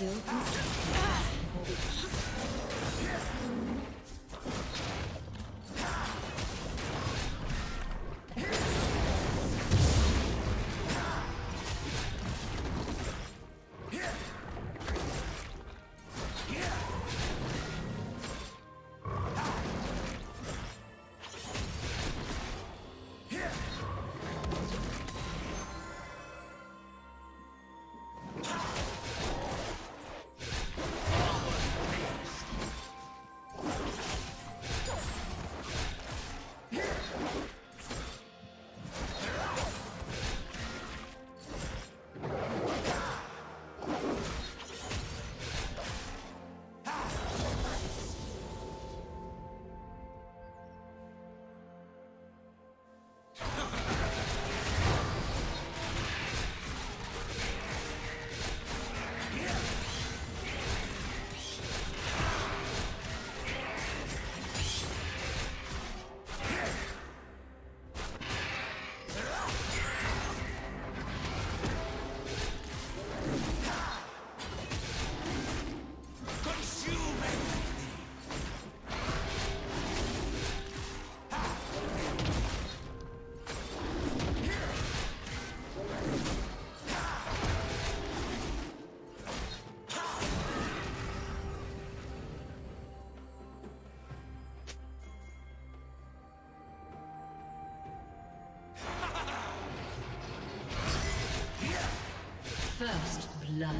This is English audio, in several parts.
still First blood.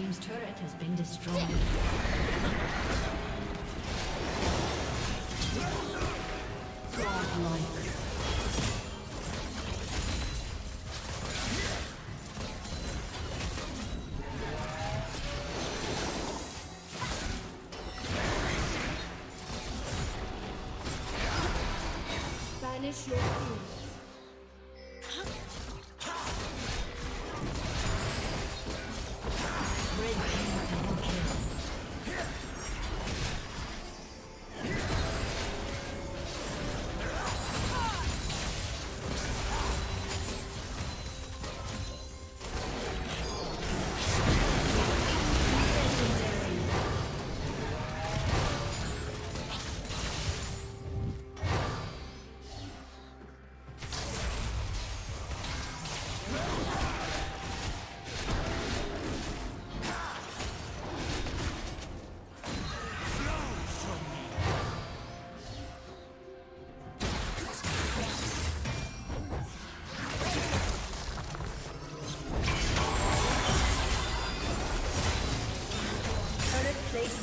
Team's turret has been destroyed. Godlike. Banish your fears.